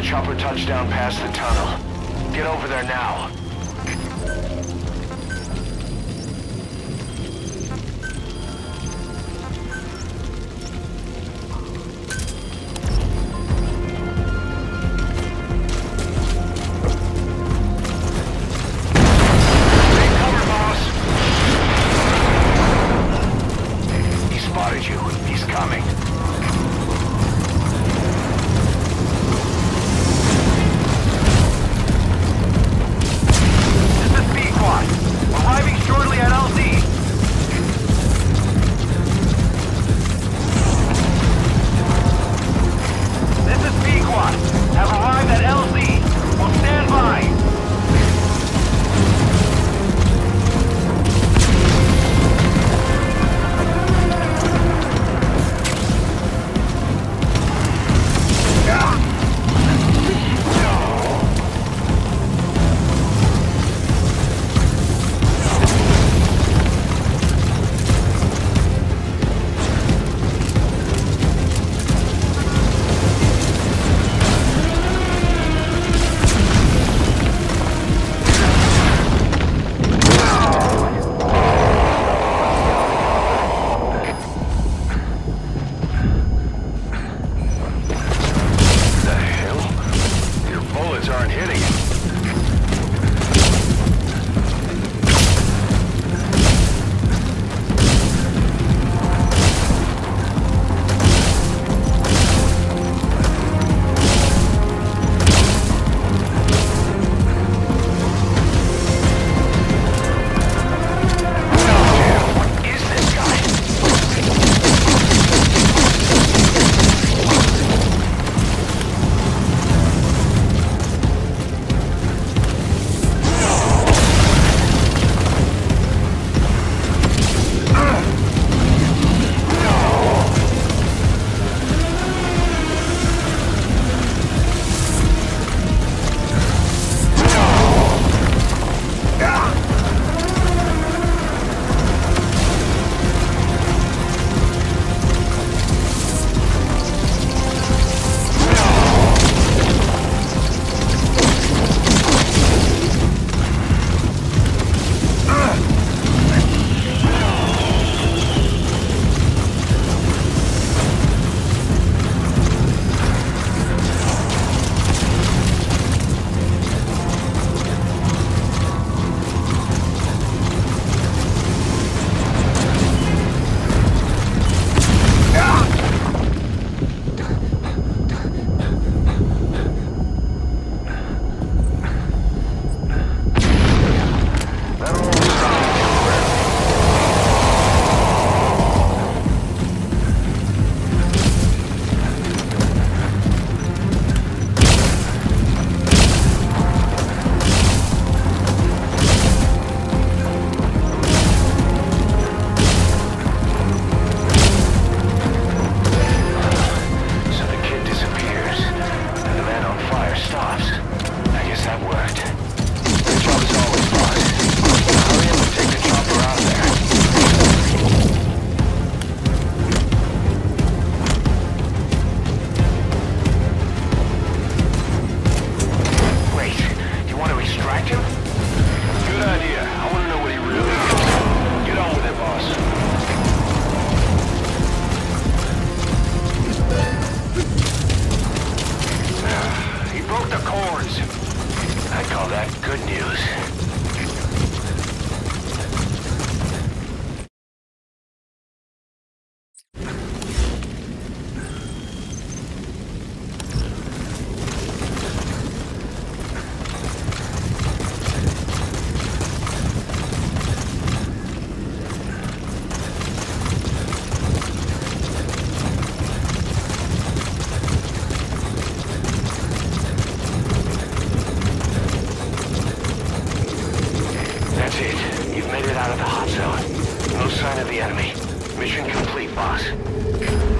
the chopper touchdown. past the tunnel. Get over there now. It. You've made it out of the hot zone. No sign of the enemy. Mission complete, boss.